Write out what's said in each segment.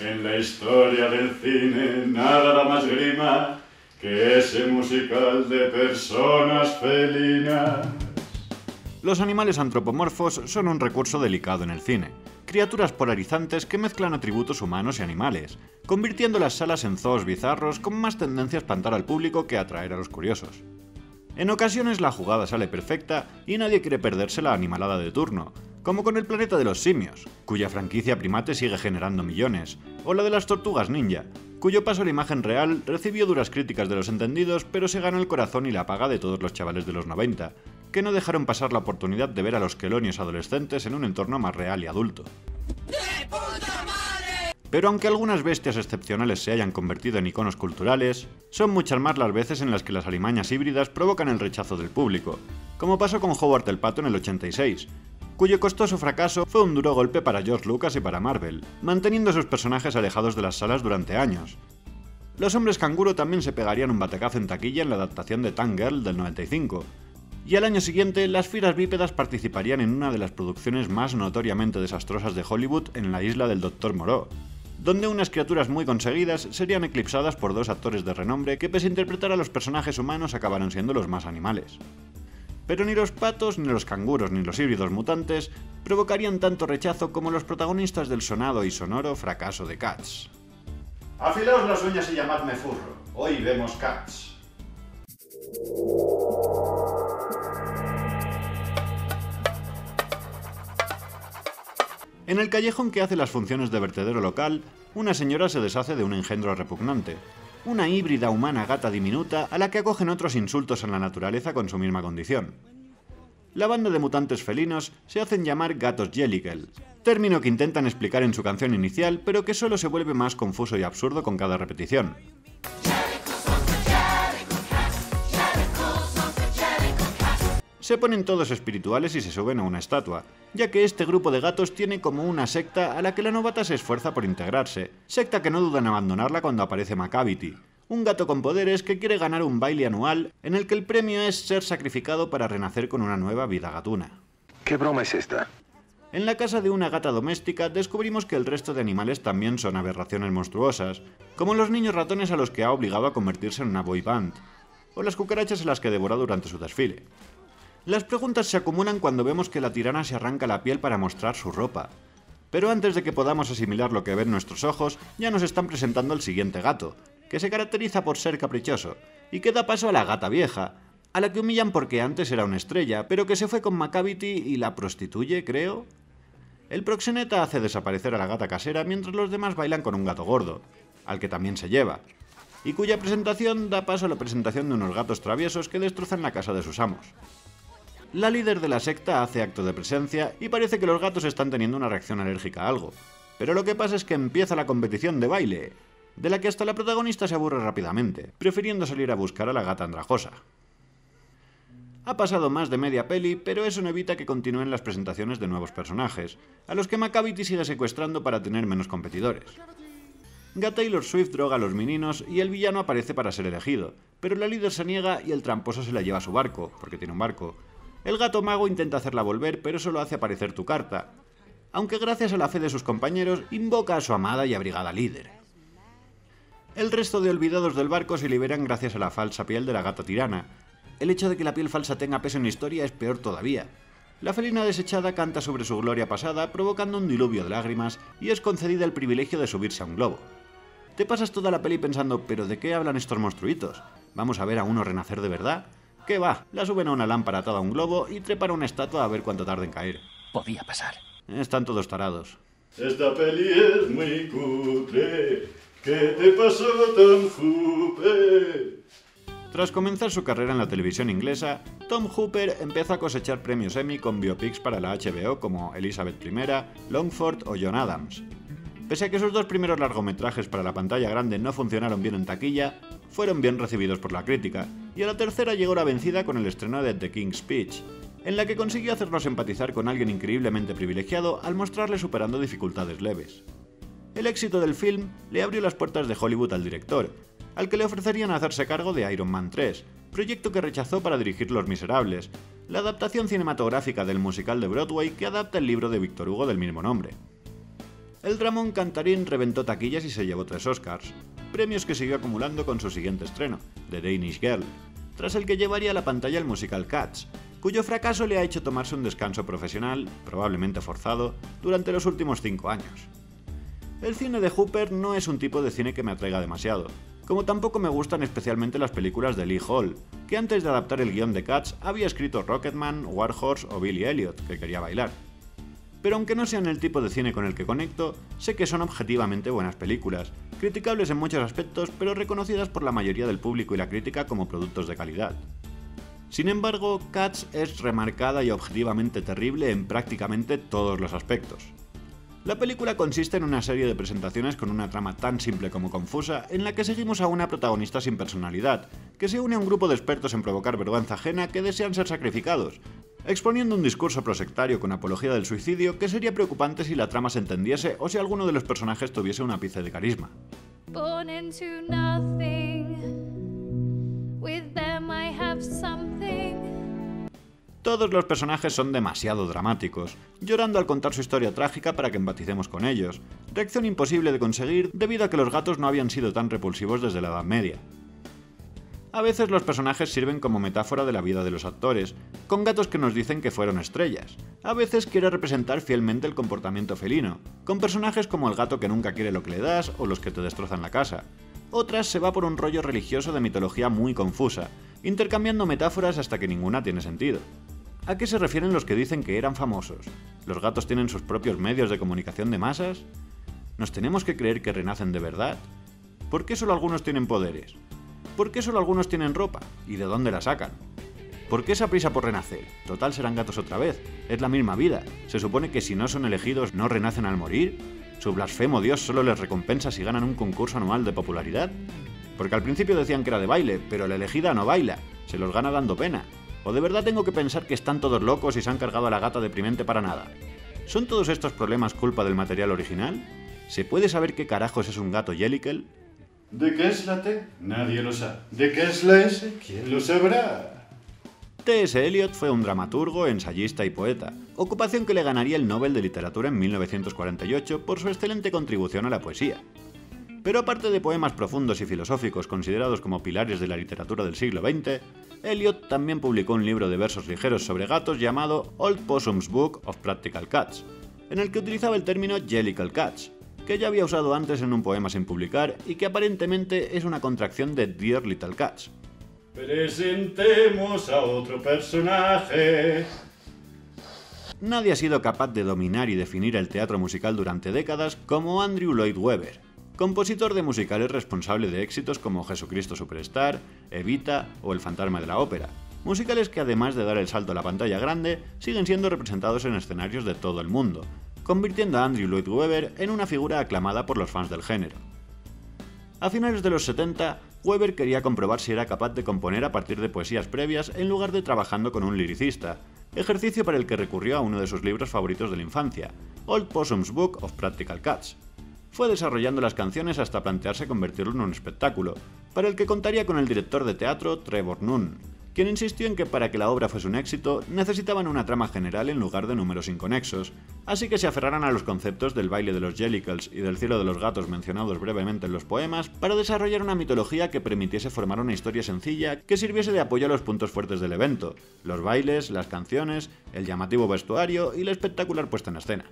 En la historia del cine nada da más grima que ese musical de personas felinas. Los animales antropomorfos son un recurso delicado en el cine. Criaturas polarizantes que mezclan atributos humanos y animales, convirtiendo las salas en zoos bizarros con más tendencia a espantar al público que a atraer a los curiosos. En ocasiones la jugada sale perfecta y nadie quiere perderse la animalada de turno, como con el planeta de los simios, cuya franquicia primate sigue generando millones, o la de las tortugas ninja, cuyo paso a la imagen real recibió duras críticas de los entendidos, pero se ganó el corazón y la paga de todos los chavales de los 90, que no dejaron pasar la oportunidad de ver a los quelonios adolescentes en un entorno más real y adulto. Pero aunque algunas bestias excepcionales se hayan convertido en iconos culturales, son muchas más las veces en las que las alimañas híbridas provocan el rechazo del público, como pasó con Howard el Pato en el 86, cuyo costoso fracaso fue un duro golpe para George Lucas y para Marvel, manteniendo a sus personajes alejados de las salas durante años. Los hombres canguro también se pegarían un batacazo en taquilla en la adaptación de Tangirl del 95, y al año siguiente las firas bípedas participarían en una de las producciones más notoriamente desastrosas de Hollywood en la isla del Dr. Moreau, donde unas criaturas muy conseguidas serían eclipsadas por dos actores de renombre que pese a interpretar a los personajes humanos acabaron siendo los más animales. Pero ni los patos, ni los canguros, ni los híbridos mutantes provocarían tanto rechazo como los protagonistas del sonado y sonoro fracaso de Cats. Afilaos las uñas y llamadme furro. Hoy vemos Cats. En el callejón que hace las funciones de vertedero local, una señora se deshace de un engendro repugnante, una híbrida humana gata diminuta a la que acogen otros insultos en la naturaleza con su misma condición. La banda de mutantes felinos se hacen llamar gatos Jellicle, término que intentan explicar en su canción inicial, pero que solo se vuelve más confuso y absurdo con cada repetición. Se ponen todos espirituales y se suben a una estatua, ya que este grupo de gatos tiene como una secta a la que la novata se esfuerza por integrarse, secta que no duda en abandonarla cuando aparece Macavity, un gato con poderes que quiere ganar un baile anual en el que el premio es ser sacrificado para renacer con una nueva vida gatuna. ¿Qué broma es esta? En la casa de una gata doméstica descubrimos que el resto de animales también son aberraciones monstruosas, como los niños ratones a los que ha obligado a convertirse en una boy band, o las cucarachas a las que devoró durante su desfile. Las preguntas se acumulan cuando vemos que la tirana se arranca la piel para mostrar su ropa. Pero antes de que podamos asimilar lo que ven nuestros ojos, ya nos están presentando el siguiente gato, que se caracteriza por ser caprichoso, y que da paso a la gata vieja, a la que humillan porque antes era una estrella, pero que se fue con Macavity y la prostituye, creo. El proxeneta hace desaparecer a la gata casera mientras los demás bailan con un gato gordo, al que también se lleva, y cuya presentación da paso a la presentación de unos gatos traviesos que destrozan la casa de sus amos. La líder de la secta hace acto de presencia y parece que los gatos están teniendo una reacción alérgica a algo. Pero lo que pasa es que empieza la competición de baile, de la que hasta la protagonista se aburre rápidamente, prefiriendo salir a buscar a la gata andrajosa. Ha pasado más de media peli, pero eso no evita que continúen las presentaciones de nuevos personajes, a los que Macavity sigue secuestrando para tener menos competidores. Gata Taylor Swift droga a los meninos y el villano aparece para ser elegido, pero la líder se niega y el tramposo se la lleva a su barco, porque tiene un barco, el gato mago intenta hacerla volver, pero solo hace aparecer tu carta, aunque gracias a la fe de sus compañeros invoca a su amada y abrigada líder. El resto de olvidados del barco se liberan gracias a la falsa piel de la gata tirana. El hecho de que la piel falsa tenga peso en historia es peor todavía. La felina desechada canta sobre su gloria pasada, provocando un diluvio de lágrimas, y es concedida el privilegio de subirse a un globo. Te pasas toda la peli pensando, ¿pero de qué hablan estos monstruitos? ¿Vamos a ver a uno renacer de verdad? ¿Qué va? La suben a una lámpara atada a un globo y trepan a una estatua a ver cuánto tarda en caer. Podía pasar. Están todos tarados. Esta peli es muy cutre. ¿Qué te pasó Tom Hooper? Tras comenzar su carrera en la televisión inglesa, Tom Hooper empezó a cosechar premios Emmy con biopics para la HBO como Elizabeth I, Longford o John Adams. Pese a que sus dos primeros largometrajes para la pantalla grande no funcionaron bien en taquilla, fueron bien recibidos por la crítica, y a la tercera llegó la vencida con el estreno de The King's Speech, en la que consiguió hacernos empatizar con alguien increíblemente privilegiado al mostrarle superando dificultades leves. El éxito del film le abrió las puertas de Hollywood al director, al que le ofrecerían hacerse cargo de Iron Man 3, proyecto que rechazó para dirigir Los Miserables, la adaptación cinematográfica del musical de Broadway que adapta el libro de Victor Hugo del mismo nombre. El dramón cantarín reventó taquillas y se llevó tres Oscars, premios que siguió acumulando con su siguiente estreno, The Danish Girl, tras el que llevaría a la pantalla el musical Cats, cuyo fracaso le ha hecho tomarse un descanso profesional, probablemente forzado, durante los últimos cinco años. El cine de Hooper no es un tipo de cine que me atraiga demasiado, como tampoco me gustan especialmente las películas de Lee Hall, que antes de adaptar el guion de Cats había escrito Rocketman, Warhorse o Billy Elliot, que quería bailar pero aunque no sean el tipo de cine con el que conecto, sé que son objetivamente buenas películas, criticables en muchos aspectos, pero reconocidas por la mayoría del público y la crítica como productos de calidad. Sin embargo, Cats es remarcada y objetivamente terrible en prácticamente todos los aspectos. La película consiste en una serie de presentaciones con una trama tan simple como confusa, en la que seguimos a una protagonista sin personalidad, que se une a un grupo de expertos en provocar vergüenza ajena que desean ser sacrificados, exponiendo un discurso prosectario con apología del suicidio que sería preocupante si la trama se entendiese o si alguno de los personajes tuviese un ápice de carisma. Todos los personajes son demasiado dramáticos, llorando al contar su historia trágica para que empaticemos con ellos, reacción imposible de conseguir debido a que los gatos no habían sido tan repulsivos desde la Edad Media. A veces los personajes sirven como metáfora de la vida de los actores, con gatos que nos dicen que fueron estrellas. A veces quiere representar fielmente el comportamiento felino, con personajes como el gato que nunca quiere lo que le das o los que te destrozan la casa. Otras se va por un rollo religioso de mitología muy confusa, intercambiando metáforas hasta que ninguna tiene sentido. ¿A qué se refieren los que dicen que eran famosos? ¿Los gatos tienen sus propios medios de comunicación de masas? ¿Nos tenemos que creer que renacen de verdad? ¿Por qué solo algunos tienen poderes? ¿Por qué solo algunos tienen ropa? ¿Y de dónde la sacan? ¿Por qué esa prisa por renacer? Total serán gatos otra vez. Es la misma vida. Se supone que si no son elegidos no renacen al morir. ¿Su blasfemo Dios solo les recompensa si ganan un concurso anual de popularidad? Porque al principio decían que era de baile, pero la elegida no baila. Se los gana dando pena. ¿O de verdad tengo que pensar que están todos locos y se han cargado a la gata deprimente para nada? ¿Son todos estos problemas culpa del material original? ¿Se puede saber qué carajos es un gato Jellicle? ¿De qué es la T? Nadie lo sabe. ¿De qué es la S? ¿Quién lo sabrá? T.S. Eliot fue un dramaturgo, ensayista y poeta, ocupación que le ganaría el Nobel de Literatura en 1948 por su excelente contribución a la poesía. Pero aparte de poemas profundos y filosóficos considerados como pilares de la literatura del siglo XX, Eliot también publicó un libro de versos ligeros sobre gatos llamado Old Possum's Book of Practical Cats, en el que utilizaba el término Jellicle Cats, que ya había usado antes en un poema sin publicar y que aparentemente es una contracción de Dear Little Cats. Presentemos a otro personaje. Nadie ha sido capaz de dominar y definir el teatro musical durante décadas como Andrew Lloyd Webber, compositor de musicales responsable de éxitos como Jesucristo Superstar, Evita o El Fantasma de la Ópera, musicales que además de dar el salto a la pantalla grande, siguen siendo representados en escenarios de todo el mundo, convirtiendo a Andrew Lloyd Webber en una figura aclamada por los fans del género. A finales de los 70, Webber quería comprobar si era capaz de componer a partir de poesías previas en lugar de trabajando con un liricista, ejercicio para el que recurrió a uno de sus libros favoritos de la infancia, Old Possum's Book of Practical Cats. Fue desarrollando las canciones hasta plantearse convertirlo en un espectáculo, para el que contaría con el director de teatro Trevor Nunn, quien insistió en que para que la obra fuese un éxito necesitaban una trama general en lugar de números inconexos, así que se aferraran a los conceptos del baile de los Jellicles y del cielo de los gatos mencionados brevemente en los poemas para desarrollar una mitología que permitiese formar una historia sencilla que sirviese de apoyo a los puntos fuertes del evento, los bailes, las canciones, el llamativo vestuario y la espectacular puesta en escena.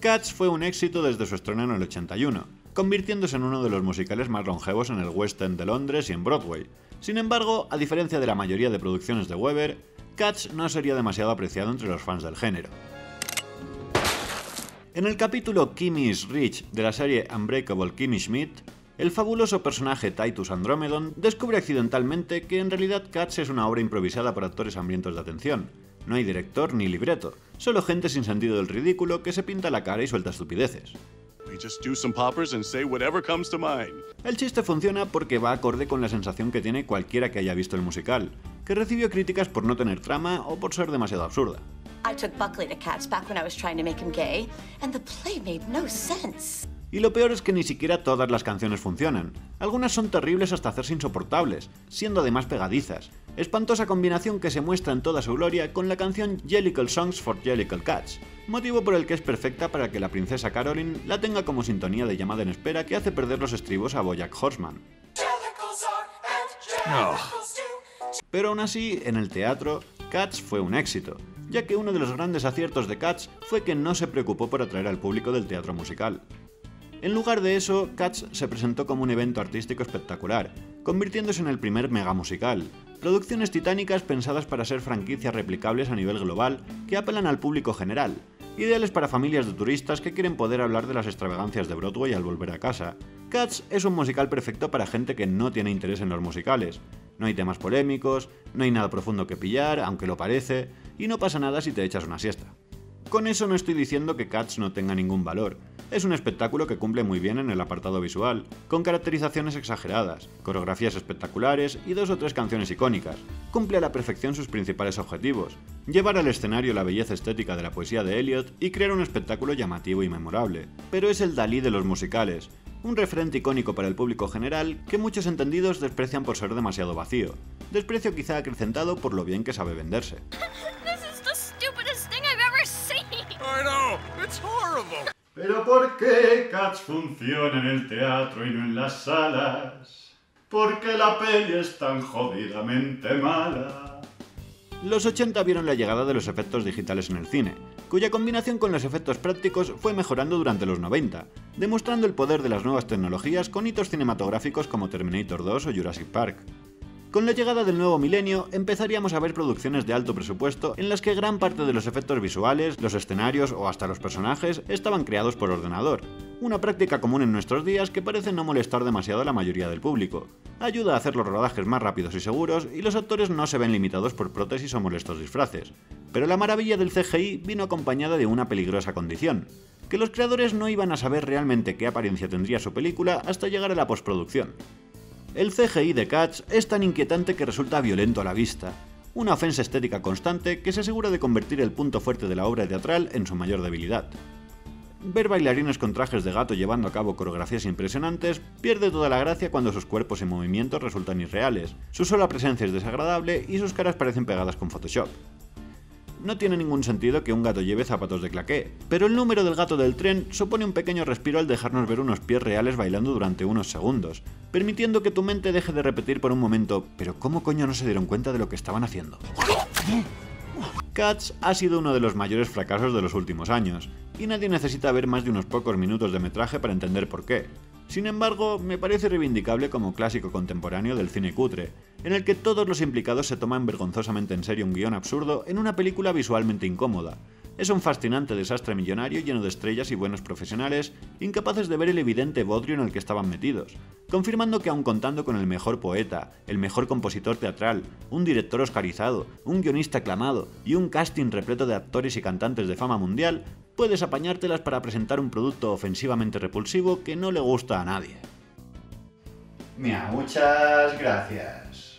Cats fue un éxito desde su estreno en el 81, convirtiéndose en uno de los musicales más longevos en el West End de Londres y en Broadway, sin embargo, a diferencia de la mayoría de producciones de Weber, Cats no sería demasiado apreciado entre los fans del género. En el capítulo Kimmy's Rich de la serie Unbreakable Kimmy Schmidt, el fabuloso personaje Titus Andromedon descubre accidentalmente que en realidad Cats es una obra improvisada por actores hambrientos de atención. No hay director ni libreto, solo gente sin sentido del ridículo que se pinta la cara y suelta estupideces. El chiste funciona porque va acorde con la sensación que tiene cualquiera que haya visto el musical, que recibió críticas por no tener trama o por ser demasiado absurda. Y lo peor es que ni siquiera todas las canciones funcionan. Algunas son terribles hasta hacerse insoportables, siendo además pegadizas. Espantosa combinación que se muestra en toda su gloria con la canción Jellicle Songs for Jellicle Cats, motivo por el que es perfecta para que la princesa Caroline la tenga como sintonía de llamada en espera que hace perder los estribos a Bojack Horseman. Pero aún así, en el teatro, Cats fue un éxito, ya que uno de los grandes aciertos de Cats fue que no se preocupó por atraer al público del teatro musical. En lugar de eso, Cats se presentó como un evento artístico espectacular, convirtiéndose en el primer mega musical, producciones titánicas pensadas para ser franquicias replicables a nivel global que apelan al público general, ideales para familias de turistas que quieren poder hablar de las extravagancias de Broadway al volver a casa. Cats es un musical perfecto para gente que no tiene interés en los musicales. No hay temas polémicos, no hay nada profundo que pillar, aunque lo parece, y no pasa nada si te echas una siesta. Con eso no estoy diciendo que Cats no tenga ningún valor, es un espectáculo que cumple muy bien en el apartado visual, con caracterizaciones exageradas, coreografías espectaculares y dos o tres canciones icónicas. Cumple a la perfección sus principales objetivos, llevar al escenario la belleza estética de la poesía de Eliot y crear un espectáculo llamativo y memorable. Pero es el Dalí de los musicales, un referente icónico para el público general que muchos entendidos desprecian por ser demasiado vacío, desprecio quizá acrecentado por lo bien que sabe venderse. Pero ¿por qué Cats funciona en el teatro y no en las salas? Porque la peli es tan jodidamente mala. Los 80 vieron la llegada de los efectos digitales en el cine, cuya combinación con los efectos prácticos fue mejorando durante los 90, demostrando el poder de las nuevas tecnologías con hitos cinematográficos como Terminator 2 o Jurassic Park. Con la llegada del nuevo milenio empezaríamos a ver producciones de alto presupuesto en las que gran parte de los efectos visuales, los escenarios o hasta los personajes estaban creados por ordenador, una práctica común en nuestros días que parece no molestar demasiado a la mayoría del público. Ayuda a hacer los rodajes más rápidos y seguros y los actores no se ven limitados por prótesis o molestos disfraces. Pero la maravilla del CGI vino acompañada de una peligrosa condición, que los creadores no iban a saber realmente qué apariencia tendría su película hasta llegar a la postproducción. El CGI de Cats es tan inquietante que resulta violento a la vista, una ofensa estética constante que se asegura de convertir el punto fuerte de la obra teatral en su mayor debilidad. Ver bailarines con trajes de gato llevando a cabo coreografías impresionantes pierde toda la gracia cuando sus cuerpos y movimientos resultan irreales, su sola presencia es desagradable y sus caras parecen pegadas con Photoshop. No tiene ningún sentido que un gato lleve zapatos de claqué, pero el número del gato del tren supone un pequeño respiro al dejarnos ver unos pies reales bailando durante unos segundos, permitiendo que tu mente deje de repetir por un momento, pero ¿cómo coño no se dieron cuenta de lo que estaban haciendo? Cats ha sido uno de los mayores fracasos de los últimos años, y nadie necesita ver más de unos pocos minutos de metraje para entender por qué. Sin embargo, me parece reivindicable como clásico contemporáneo del cine cutre, en el que todos los implicados se toman vergonzosamente en serio un guion absurdo en una película visualmente incómoda. Es un fascinante desastre millonario lleno de estrellas y buenos profesionales, incapaces de ver el evidente bodrio en el que estaban metidos, confirmando que aun contando con el mejor poeta, el mejor compositor teatral, un director oscarizado, un guionista aclamado y un casting repleto de actores y cantantes de fama mundial, puedes apañártelas para presentar un producto ofensivamente repulsivo que no le gusta a nadie. Mira, muchas gracias.